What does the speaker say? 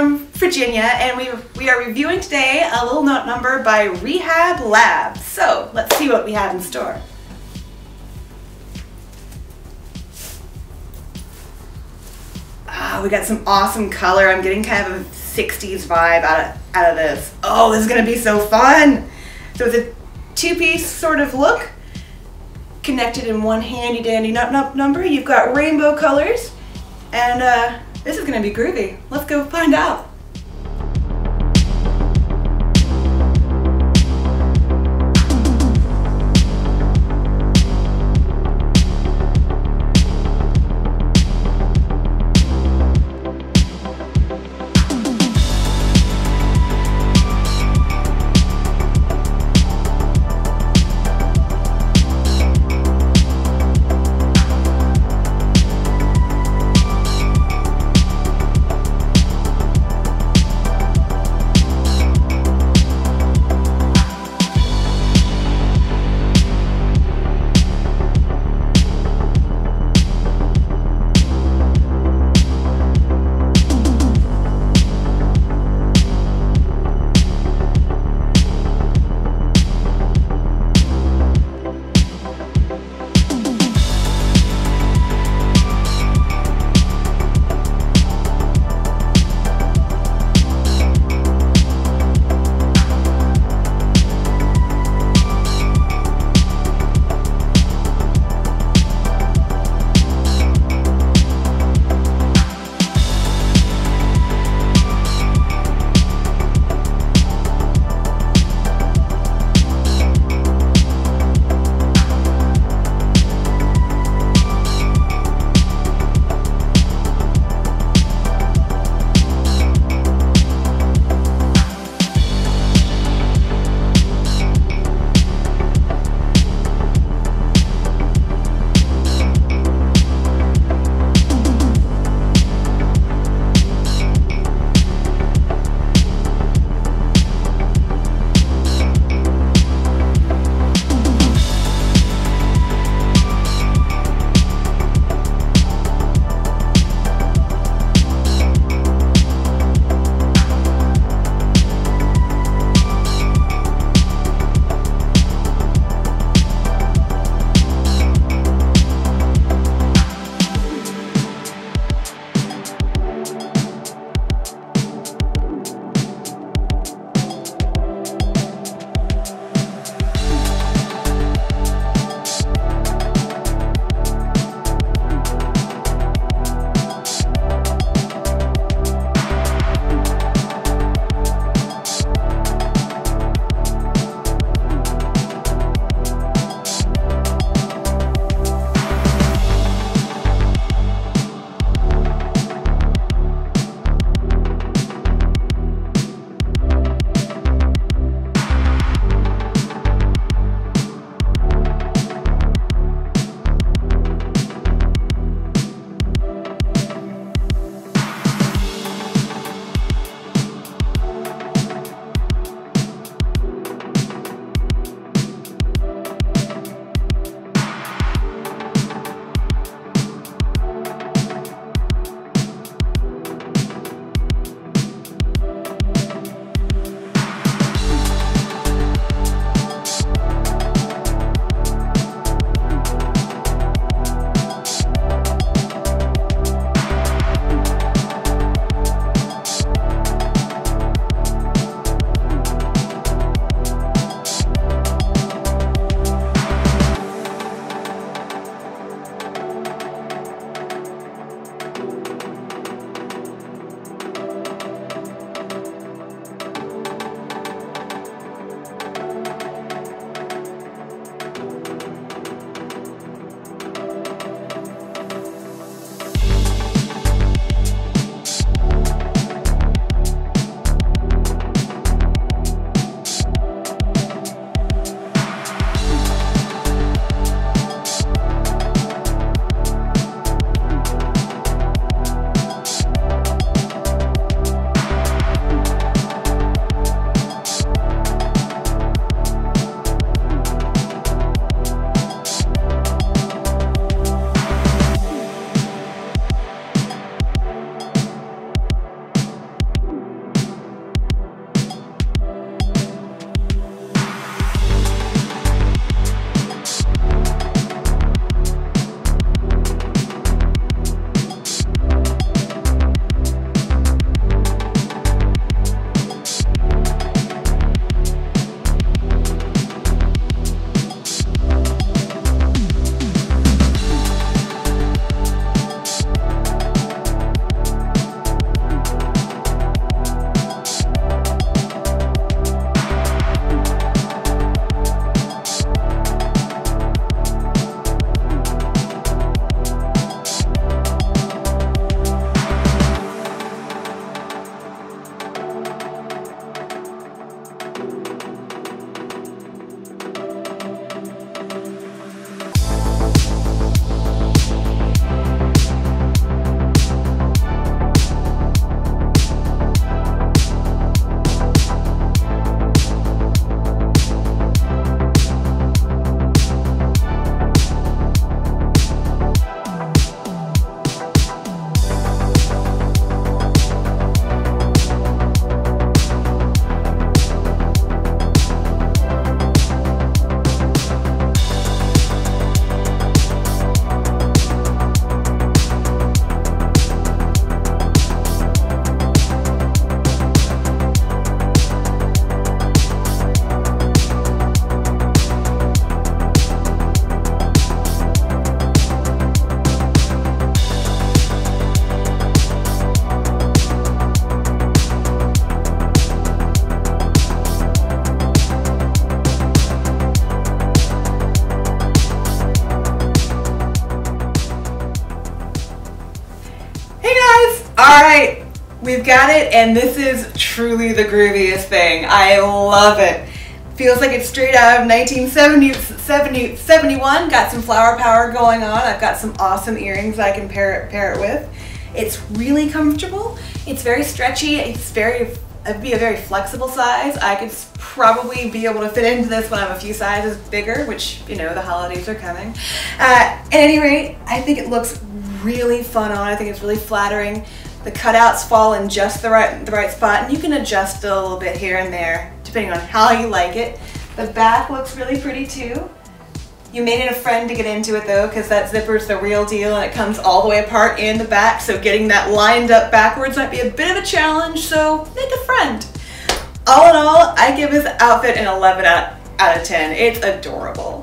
from Virginia, and we, we are reviewing today a little note number by Rehab Lab. So let's see what we have in store. Ah, we got some awesome color. I'm getting kind of a 60s vibe out of, out of this. Oh, this is gonna be so fun. So it's a two-piece sort of look, connected in one handy dandy nut nut number. You've got rainbow colors, and uh, this is gonna be groovy. Let's go find out. We've got it, and this is truly the grooviest thing. I love it. Feels like it's straight out of 1970, 71. Got some flower power going on. I've got some awesome earrings I can pair it, pair it with. It's really comfortable. It's very stretchy. It's very it'd be a very flexible size. I could probably be able to fit into this when I'm a few sizes bigger, which, you know, the holidays are coming. Uh, at any rate, I think it looks really fun on. I think it's really flattering. The cutouts fall in just the right, the right spot, and you can adjust it a little bit here and there, depending on how you like it. The back looks really pretty too. You may need a friend to get into it though, because that zipper's the real deal and it comes all the way apart in the back, so getting that lined up backwards might be a bit of a challenge, so make a friend. All in all, I give this outfit an 11 out, out of 10. It's adorable.